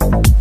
Bye.